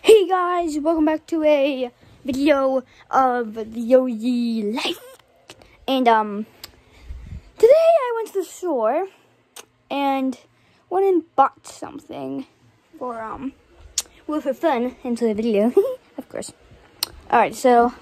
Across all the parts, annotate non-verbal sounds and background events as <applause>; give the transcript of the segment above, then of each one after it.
Hey guys, welcome back to a video of the Yogi life. And um, today I went to the store and went and bought something for um, well for fun into the video, <laughs> of course. All right, so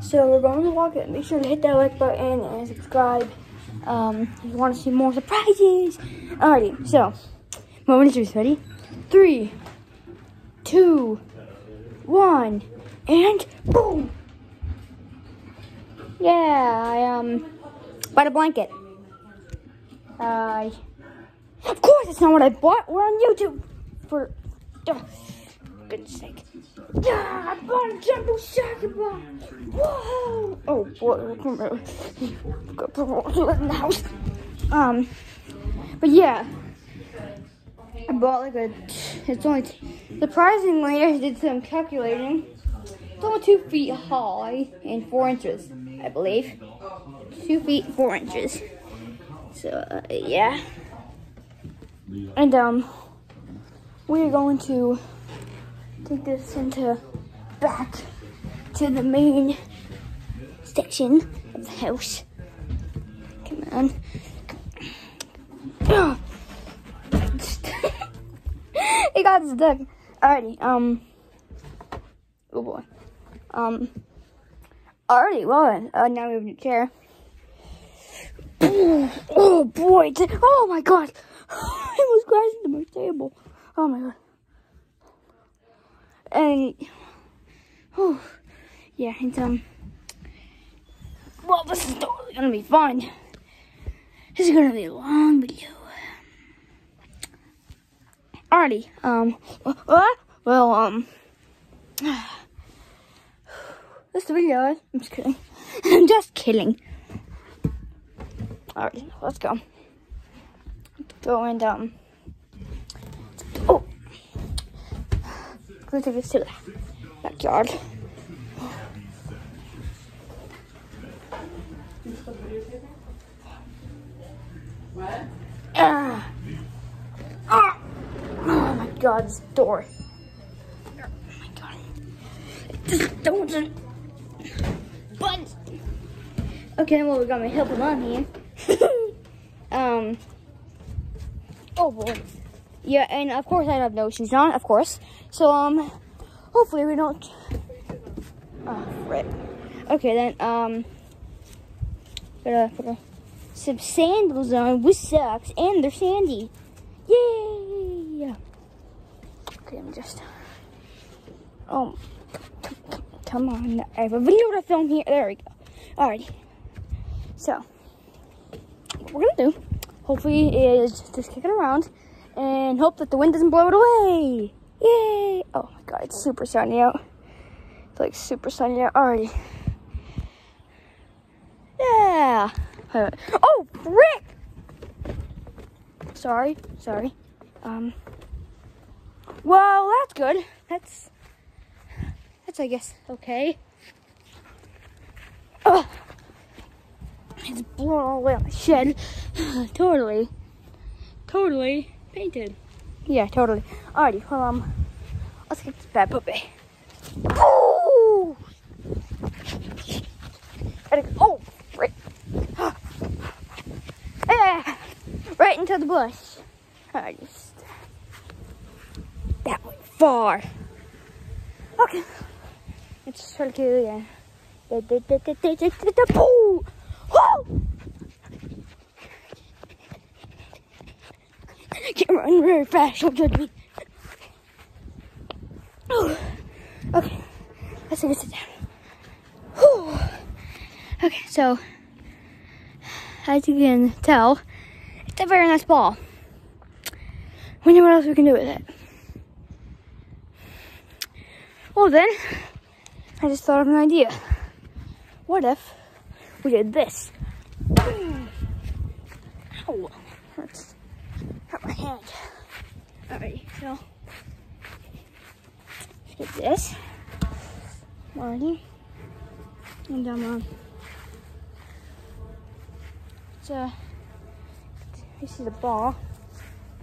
so we're going to walk it. Make sure to hit that like button and subscribe. Um, if you want to see more surprises. Alrighty, so moment of truth. Ready? Three, two, one, and boom! Yeah, I um bought a blanket. I of course it's not what I bought. We're on YouTube for uh, goodness sake. Yeah, I bought a jumbo shark ball. Whoa! Oh boy, in the house. Um, but yeah. I bought like a, it's only, surprisingly, I did some calculating. It's only two feet high and four inches, I believe. Two feet, four inches. So, uh, yeah. And, um, we're going to take this into back to the main section of the house. Come on. <clears throat> it got stuck. Alrighty, um. Oh boy. Um. Alrighty, well, uh, now we have a new chair. Oh boy. Oh my god. <sighs> It was crashing to my table. Oh my god. And. <sighs> Oh. Yeah, and um. Well, this is totally gonna be fun. This is gonna be a long video. Alrighty, um, uh, well, um, <sighs> this video, I'm just kidding. I'm <laughs> just kidding. Alright, let's go. Go and, um, oh, let's take this to the backyard. What? Ah. Ah. My god, this door. Oh my god. Just don't. But. Okay, well, we got my helping on here. <laughs> um. Oh boy. Yeah, and of course I have no shoes on, of course. So, um, hopefully we don't. Oh, right. Okay, then, um. Gotta put some sandals on with socks, and they're sandy. Yay! Okay, I'm just. Oh, come on. I have a video to film here. There we go. Alrighty. So, what we're gonna do, hopefully, is just kick it around and hope that the wind doesn't blow it away. Yay! Oh my god, it's super sunny out. It's like super sunny out already. Yeah. Oh, frick! Sorry, sorry. Um. Well, that's good. That's that's I guess okay. Ugh. It's blown all the way on the shed. <sighs> totally, totally painted. Yeah, totally. Alrighty, well um, let's get this bad puppy. Oh! Oh, right. ah, right into the bush. Went far. Okay, let's try to kill it again. Woo! Can't run very fast, don't judge me. Oh. Okay, let's take a sit down. Whew. Okay, so as you can tell, it's a very nice ball. We know what else we can do with it. Well then, I just thought of an idea. What if we did this? Ow, hurts. Hurt my hand. Alrighty, so get this. Alrighty. And um, um so this is the ball.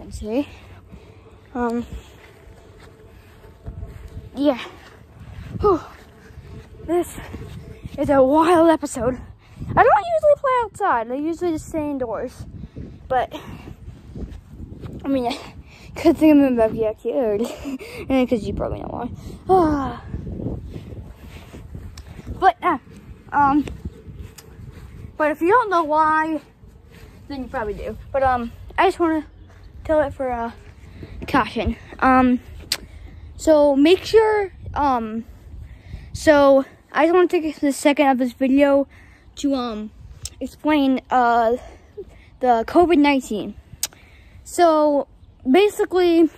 Let's see. Um yeah. Whew. This is a wild episode. I don't usually play outside. I usually just stay indoors. But I mean, <laughs> good thing I'm in backyard, <laughs> and because you probably know why. but uh, um, but if you don't know why, then you probably do. But um, I just want to tell it for uh, caution. Um, so make sure um, so I just want to take the second of this video to um explain uh the COVID nineteen. So basically,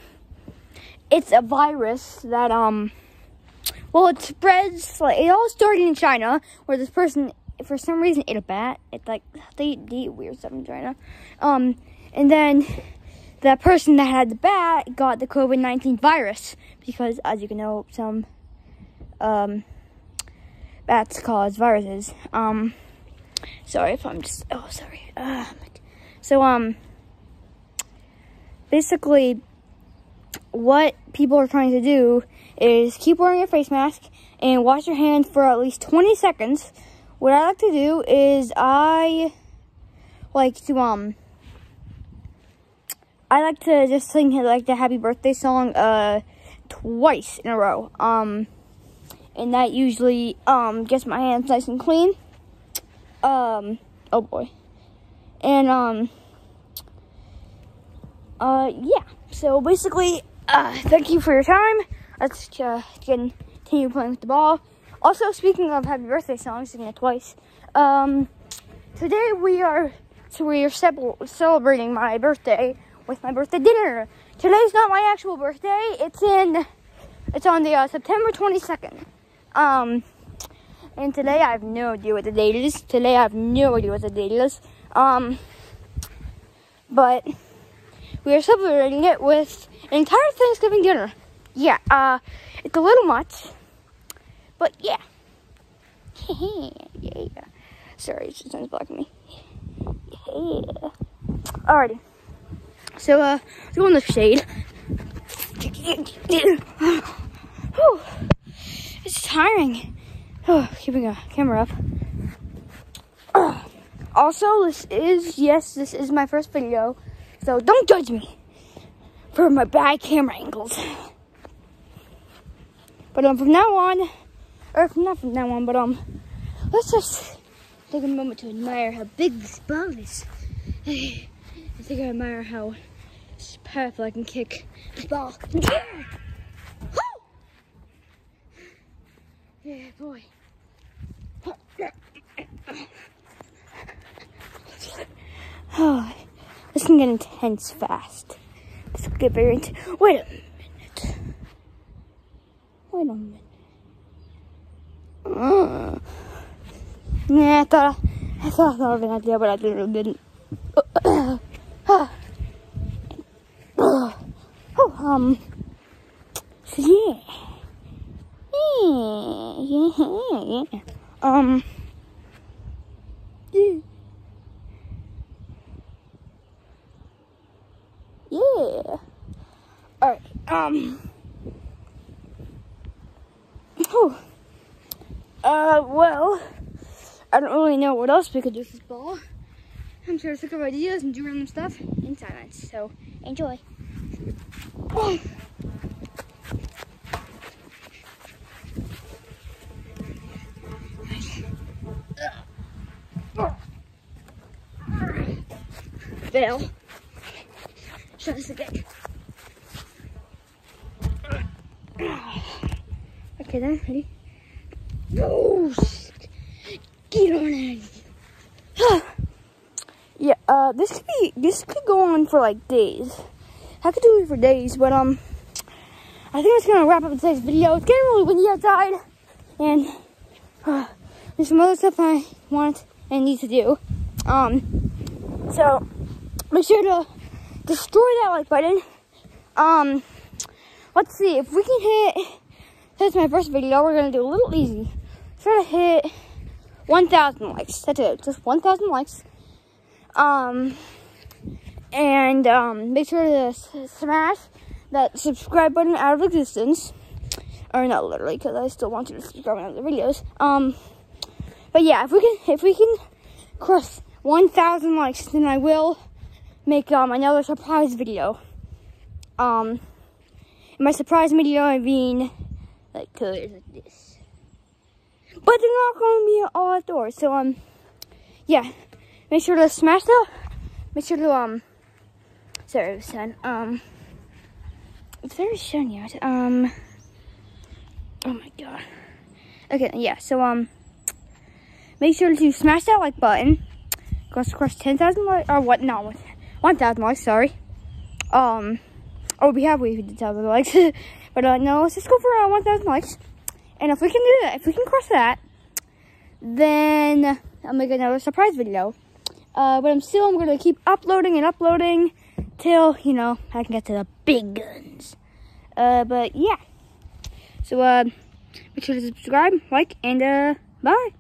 it's a virus that um well it spreads like it all started in China where this person for some reason ate a bat. It's like they, eat weird stuff in China. Um and then that person that had the bat got the COVID nineteen virus because as you can know some um bats cause viruses. Um sorry if I'm just oh sorry. Uh, so um basically what people are trying to do is keep wearing your face mask and wash your hands for at least 20 seconds. What I like to do is I like to um I like to just sing like the happy birthday song uh twice in a row. Um and that usually um gets my hands nice and clean. Um oh boy. And um uh, yeah. So basically, uh, thank you for your time. Let's uh, continue playing with the ball. Also, speaking of happy birthday songs, singing it twice. Um, today we are so we are celebrating my birthday with my birthday dinner. Today's not my actual birthday. It's in it's on the uh, September 22nd. Um, and today I have no idea what the date is. Today I have no idea what the date is. Um, but we are celebrating it with an entire Thanksgiving dinner. Yeah, uh, it's a little much, but yeah. yeah. <laughs> Yeah. Sorry, it's just blocking me. Yeah. Alrighty. So, uh, let's go in the shade. <laughs> it's tiring. Oh, keeping a camera up. <clears throat> Also, this is, yes, this is my first video. So don't judge me for my bad camera angles. But um, from now on, or from not from now on, but um, let's just take a moment to admire how big this ball is. <sighs> I think I admire how powerful I can kick this ball. Yeah! Boy. Oh. This can get intense fast. This can get very intense. Wait a minute. Wait a minute. Uh, yeah, I thought I, I thought I thought of an idea, but I didn't. didn't. oh, um. So yeah. Yeah, yeah, yeah. Um. Yeah. Yeah. Alright, um. Oh. Uh, well, I don't really know what else we could do with this ball. I'm trying to think of ideas and do random stuff in silence. So, enjoy. Fail. Try this again. Okay then, ready? Go! Get on it! yeah, uh, this could be, this could go on for like days. I could do it for days, but um, I think that's gonna wrap up today's video. It's getting really windy outside, and uh, there's some other stuff I want and need to do. Um, so make sure to destroy that like button. Um, let's see if we can hit. This is my first video. We're gonna do a little easy. Try to hit 1,000 likes. That's it. Just 1,000 likes. Um, and um, make sure to smash that subscribe button out of existence. or not literally, because I still want you to subscribe on other videos. Um, but yeah, if we can, if we can cross 1,000 likes, then I will make um another surprise video. Um, my surprise video, I mean, like colors like this. But they're not going to be all outdoors, so um, yeah, make sure to smash the, make sure to um, sorry, sun. Um, it's very shiny out. Um. Oh my god. Okay, yeah, so, um, make sure to smash that like button. Cross, cross 10,000 likes, or what? Not no, 1,000 likes, sorry. Um, oh, we have waited 10,000 likes. <laughs> but, uh, no, let's just go for uh, 1,000 likes. And if we can do that, if we can cross that, then I'll make another surprise video. Uh, but I'm still, I'm going to keep uploading and uploading till, you know, I can get to the big guns. Uh, but yeah. So, uh, make sure to subscribe, like, and, uh, bye.